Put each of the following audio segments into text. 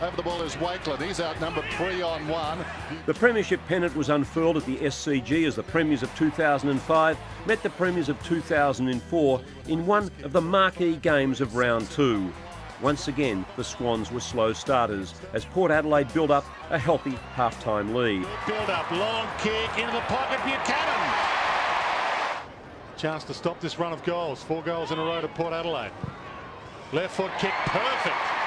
Over the ball is Wakelin. He's outnumbered three on one. The Premiership pennant was unfurled at the SCG as the Premiers of 2005 met the Premiers of 2004 in one of the marquee games of round two. Once again, the Swans were slow starters as Port Adelaide built up a healthy half-time lead. Build up, long kick into the pocket, Buchanan. Chance to stop this run of goals. Four goals in a row to Port Adelaide. Left foot kick, perfect.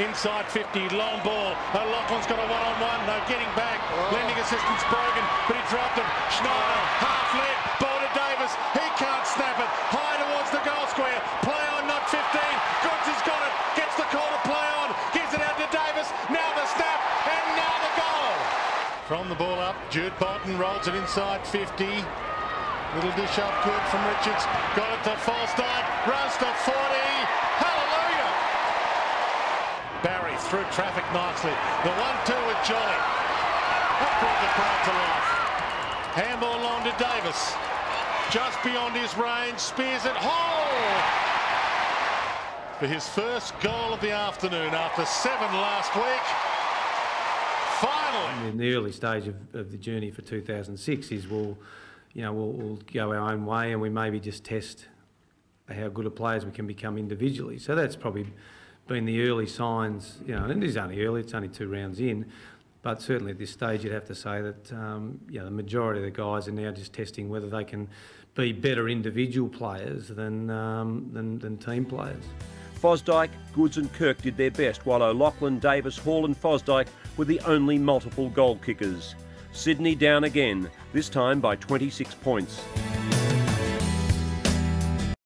Inside 50, long ball. O'Loughlin's got a one-on-one. No getting back. Oh. Lending assistance broken, but he dropped it. Schneider, half leg, ball to Davis. He can't snap it. High towards the goal square. Play on, not 15. Goodes has got it. Gets the call to play on. Gives it out to Davis. Now the snap, and now the goal. From the ball up, Jude Bolton rolls it inside 50. Little dish up good from Richards. Got it to Falstein. Runs to 40 through traffic nicely. The one-two with Jolly. That brought the crowd to life. Handball on to Davis. Just beyond his range, spears it home. For his first goal of the afternoon after seven last week. Finally. In the early stage of, of the journey for 2006 is we'll, you know, we'll, we'll go our own way and we maybe just test how good a players we can become individually. So that's probably been the early signs, you know, and it is only early, it's only two rounds in, but certainly at this stage you'd have to say that um, you know, the majority of the guys are now just testing whether they can be better individual players than, um, than, than team players. Fosdike, Goodes and Kirk did their best, while O'Loughlin, Davis, Hall and Fosdike were the only multiple goal kickers. Sydney down again, this time by 26 points.